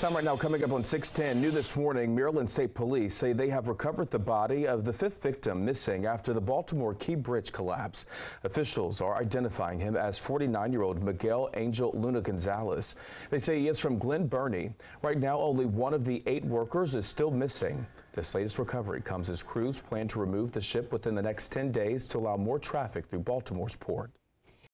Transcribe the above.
Time right now coming up on 610. New this morning, Maryland State Police say they have recovered the body of the fifth victim missing after the Baltimore Key Bridge collapse. Officials are identifying him as 49-year-old Miguel Angel Luna Gonzalez. They say he is from Glen Burnie. Right now, only one of the eight workers is still missing. This latest recovery comes as crews plan to remove the ship within the next 10 days to allow more traffic through Baltimore's port.